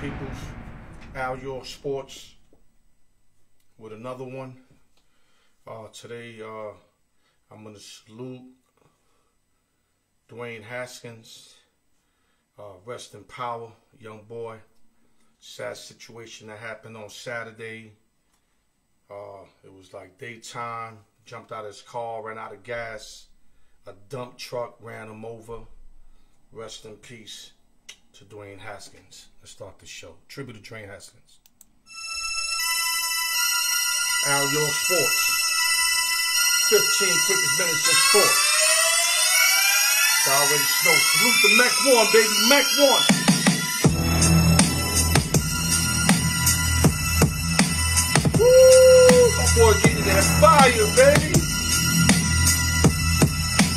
peoples? Al York Sports with another one. Uh, today, uh, I'm going to salute Dewayne Haskins. Uh, rest in power, young boy. Sad situation that happened on Saturday. Uh, it was like daytime. Jumped out of his car, ran out of gas. A dump truck ran him over. Rest in peace to Dewayne Haskins. Let's start the show. Tribute to Dewayne Haskins. Al York Sports. 15 quickest minutes of sports. You already know. Salute the Mac 1, baby. Mac 1. Woo! My boy getting that fire, baby.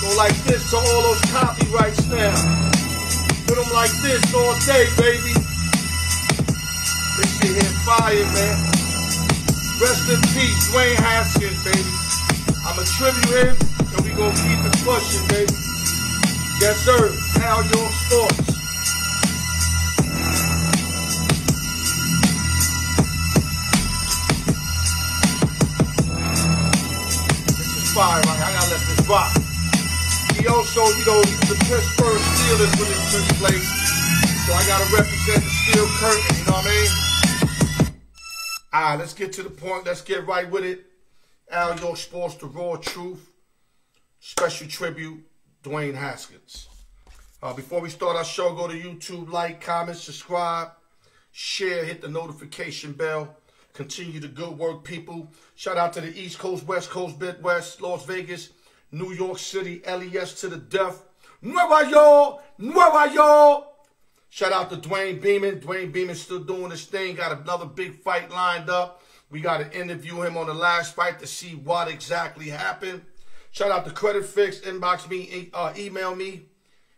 Go like this to all those copyrights now. Put them like this all day, baby. This shit here fire, man. Rest in peace, Dewayne Haskins, baby. I'ma tribute him, and we gonna keep it pushing, baby. Yes, sir. Al York Sports. This is fire, right? I gotta let this rock. Also, you know, the Pittsburgh Steelers when it took place. So I gotta represent the steel curtain, you know what I mean? Alright, let's get to the point. Let's get right with it. Al York Sports, the raw truth. Special tribute, Dewayne Haskins. Uh, before we start our show, go to YouTube, like, comment, subscribe, share, hit the notification bell. Continue the good work, people. Shout out to the East Coast, West Coast, Midwest, Las Vegas, New York City, LES to the death. Nueva York, Nueva York. Shout out to Dwayne Beeman. Dwayne Beeman still doing his thing. Got another big fight lined up. We got to interview him on the last fight to see what exactly happened. Shout out to Credit Fix. Inbox me, uh, email me,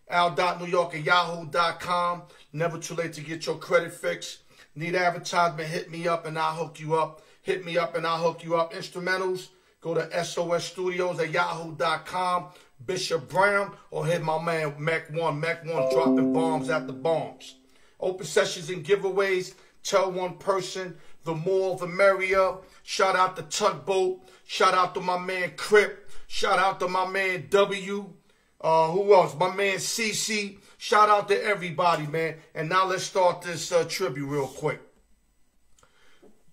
al.newyork at yahoo.com. Never too late to get your credit fix. Need advertisement, hit me up and I'll hook you up. Hit me up and I'll hook you up. Instrumentals, go to SOS Studios at yahoo.com. Bishop Brown, or hit my man Mac One. Mac One dropping bombs at the bombs. Open sessions and giveaways. Tell one person, the more the merrier. Shout out to Tugboat. Shout out to my man Crip. Shout out to my man W. Uh, who else? My man CC. Shout out to everybody, man. And now let's start this uh, tribute real quick.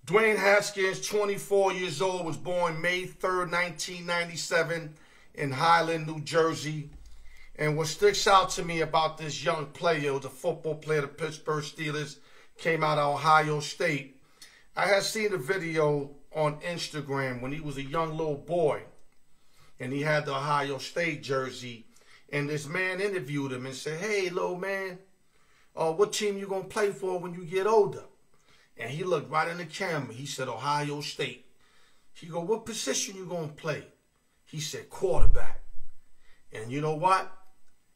Dewayne Haskins, 24 years old, was born May 3rd, 1997 in Highland, New Jersey. And what sticks out to me about this young player, the football player, the Pittsburgh Steelers, came out of Ohio State. I had seen a video on Instagram when he was a young little boy and he had the Ohio State jersey. And this man interviewed him and said, Hey, little man, uh, what team you going to play for when you get older? And he looked right in the camera. He said, Ohio State. He go, what position you going to play? He said, quarterback. And you know what?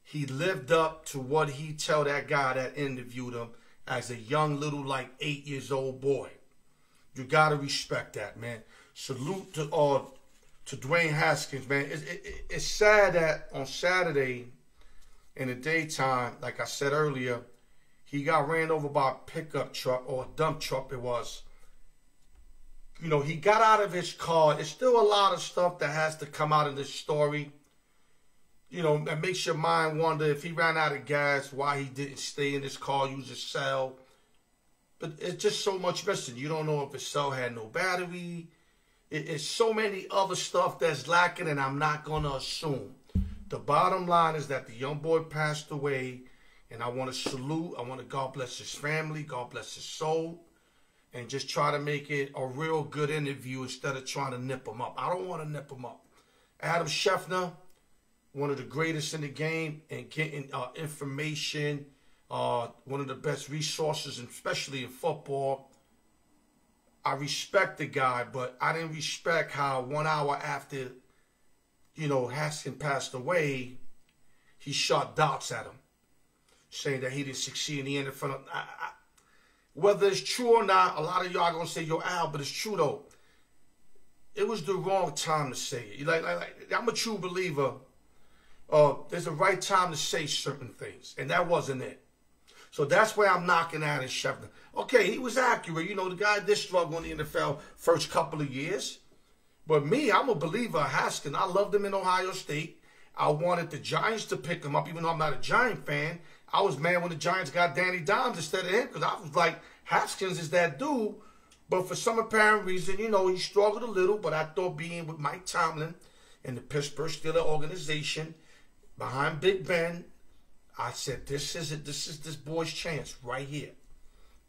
He lived up to what he tell that guy that interviewed him as a young little, like eight years old boy. You got to respect that, man. Salute to uh, to Dewayne Haskins, man. It, it's sad that on Saturday in the daytime, like I said earlier, he got ran over by a pickup truck or a dump truck it was. You know, he got out of his car. There's still a lot of stuff that has to come out of this story. You know, that makes your mind wonder if he ran out of gas, why he didn't stay in his car, use his cell. But it's just so much missing. You don't know if his cell had no battery. It's so many other stuff that's lacking, and I'm not going to assume. The bottom line is that the young boy passed away, and I want to salute. I want to God bless his family, God bless his soul, and just try to make it a real good interview instead of trying to nip him up. I don't want to nip him up. Adam Schefter, one of the greatest in the game, and getting uh, information, uh, one of the best resources, especially in football. I respect the guy, but I didn't respect how one hour after, you know, Haskins passed away, he shot dots at him, saying that he didn't succeed in the end in front of. I, I, whether it's true or not, a lot of y'all gonna say yo Al, but it's true though. It was the wrong time to say it. Like, like, like I'm a true believer. Uh, there's a right time to say certain things, and that wasn't it. So that's where I'm knocking out it, Schefter. Okay, he was accurate. You know, the guy did struggle in the NFL first couple of years. But me, I'm a believer of Haskins. I loved him in Ohio State. I wanted the Giants to pick him up, even though I'm not a Giant fan. I was mad when the Giants got Danny Dimes instead of him because I was like, Haskins is that dude. But for some apparent reason, you know, he struggled a little. But I thought being with Mike Tomlin and the Pittsburgh Steelers organization behind Big Ben, I said, this is it. This is this boy's chance right here.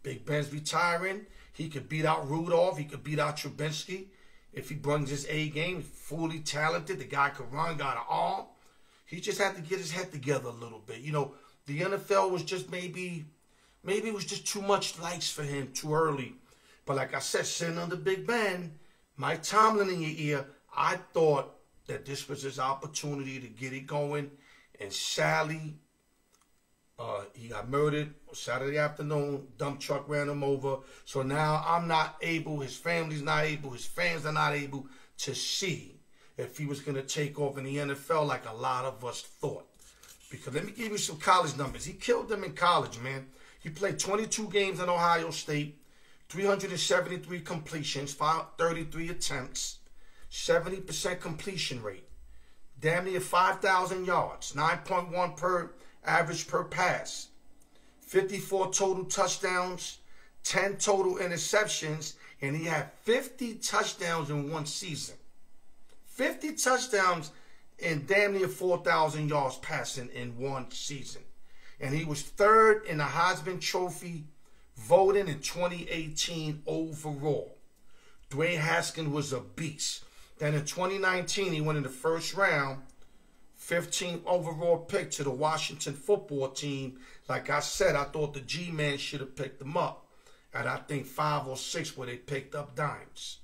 Big Ben's retiring. He could beat out Rudolph. He could beat out Trubisky. If he brings his A game, he's fully talented, the guy could run, got an arm. He just had to get his head together a little bit. You know, the NFL was just maybe, maybe it was just too much lights for him too early. But like I said, sitting under Big Ben, Mike Tomlin in your ear, I thought that this was his opportunity to get it going. And Sally, uh, he got murdered Saturday afternoon. Dump truck ran him over. So now I'm not able, his family's not able, his fans are not able to see if he was going to take off in the NFL like a lot of us thought. Because let me give you some college numbers. He killed them in college, man. He played 22 games in Ohio State, 373 completions, 33 attempts, 70% completion rate, damn near 5,000 yards, 9.1 per average per pass, 54 total touchdowns, 10 total interceptions, and he had 50 touchdowns in one season. 50 touchdowns and damn near 4,000 yards passing in one season. And he was third in the Heisman Trophy voting in 2018 overall. Dewayne Haskins was a beast. Then in 2019, he went in the first round, 15th overall pick to the Washington football team. Like I said, I thought the G-Man should have picked him up. And I think five or six where they picked up dimes.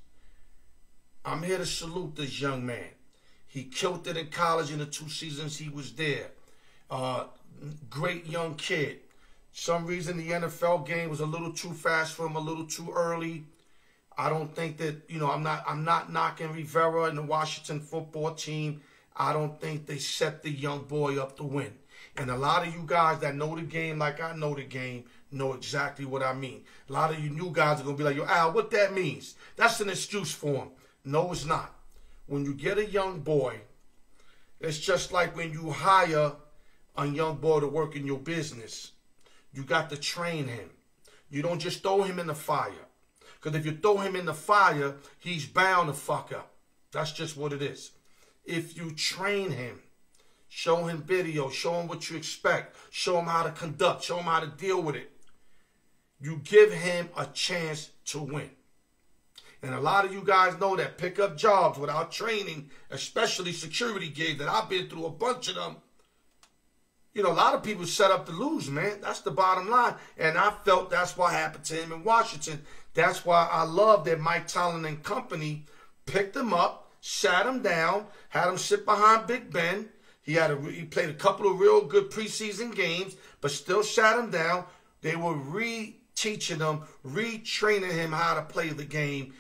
I'm here to salute this young man. He killed it in college in the two seasons he was there. Uh, great young kid. Some reason the NFL game was a little too fast for him, a little too early. I don't think that you know. I'm not. I'm not knocking Rivera and the Washington football team. I don't think they set the young boy up to win. And a lot of you guys that know the game like I know the game know exactly what I mean. A lot of you new guys are gonna be like, "Yo, Al, what that means?" That's an excuse for him. No, it's not. When you get a young boy, it's just like when you hire a young boy to work in your business. You got to train him. You don't just throw him in the fire. Because if you throw him in the fire, he's bound to fuck up. That's just what it is. If you train him, show him video, show him what you expect, show him how to conduct, show him how to deal with it, you give him a chance to win. And a lot of you guys know that pick up jobs without training, especially security gigs, that I've been through a bunch of them. You know, a lot of people set up to lose, man. That's the bottom line. And I felt that's what happened to him in Washington. That's why I love that Mike Tomlin and company picked him up, sat him down, had him sit behind Big Ben. He had a, he played a couple of real good preseason games, but still sat him down. They were re-teaching him, retraining him how to play the game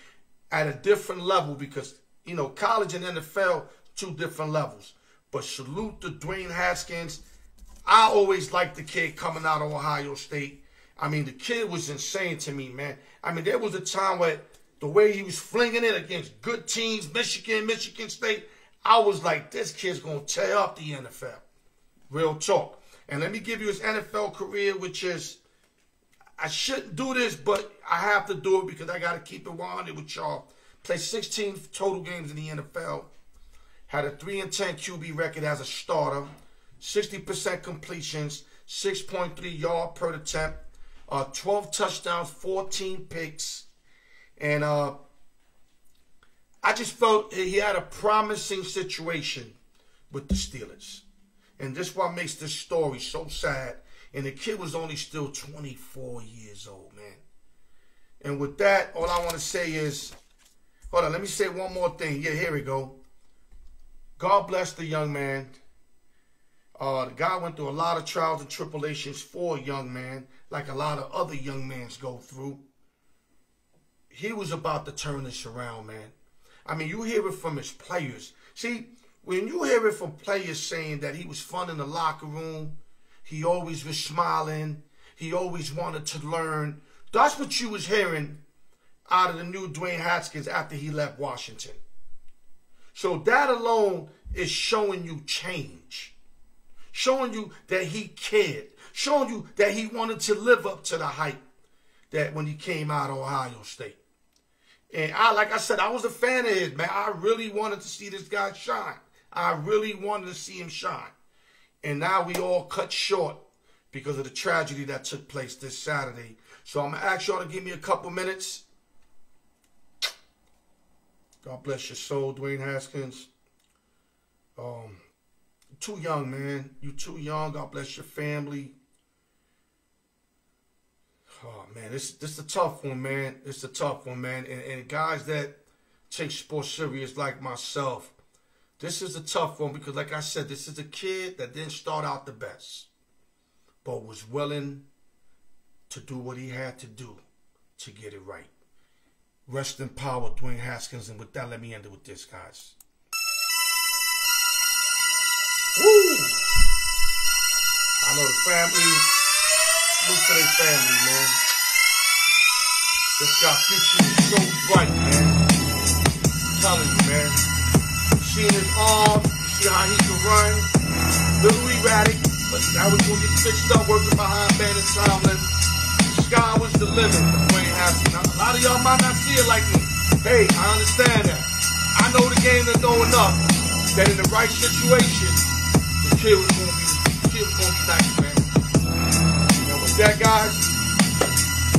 at a different level because, you know, college and NFL, two different levels. But salute to Dewayne Haskins. I always liked the kid coming out of Ohio State. I mean, the kid was insane to me, man. I mean, there was a time where the way he was flinging it against good teams, Michigan, Michigan State, I was like, this kid's going to tear up the NFL. Real talk. And let me give you his NFL career, which is I shouldn't do this, but I have to do it because I got to keep it 100 with y'all. Played 16 total games in the NFL. Had a 3 and 10 QB record as a starter. 60% completions, 6.3 yard per attempt, uh, 12 touchdowns, 14 picks. And uh, I just felt he had a promising situation with the Steelers. And this what makes this story so sad and the kid was only still 24 years old, man. And with that, all I want to say is, hold on, let me say one more thing. Yeah, here we go. God bless the young man. Uh, the guy went through a lot of trials and tribulations for a young man, like a lot of other young men go through. He was about to turn this around, man. I mean, you hear it from his players. See, when you hear it from players saying that he was fun in the locker room, he always was smiling. He always wanted to learn. That's what you was hearing out of the new Dewayne Haskins after he left Washington. So that alone is showing you change. Showing you that he cared. Showing you that he wanted to live up to the hype that when he came out of Ohio State. And I, like I said, I was a fan of his, man. I really wanted to see this guy shine. I really wanted to see him shine. And now we all cut short because of the tragedy that took place this Saturday. So I'm going to ask y'all to give me a couple minutes. God bless your soul, Dewayne Haskins. Um, too young, man. You too young. God bless your family. Oh man, this this is a tough one, man. It's a tough one, man. And, and guys that take sports serious like myself, this is a tough one because, like I said, this is a kid that didn't start out the best, but was willing to do what he had to do to get it right. Rest in power, Dewayne Haskins. And with that, let me end it with this, guys. Woo! I know the family. Look for their family, man. This guy future is so bright, man. I'm telling you, man. Seeing his arms, you see how he can run. Little erratic, but now we're gonna get fixed up working behind Bandit Tomlin. Sky was the limit for Dewayne Haskins. Now, a lot of y'all might not see it like me. Hey, I understand that. I know the game is know enough that in the right situation, the kid was gonna be the kid was gonna be nice, man that, guys.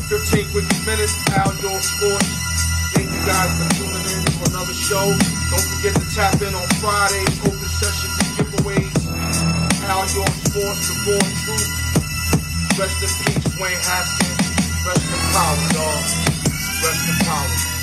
15 quick minutes, York Sports. Thank you guys for shows. Don't forget to tap in on Fridays, open sessions and giveaways. Al York Sports, the born truth. Rest in peace, Wayne Haskins. Rest in power, dog. Rest in power.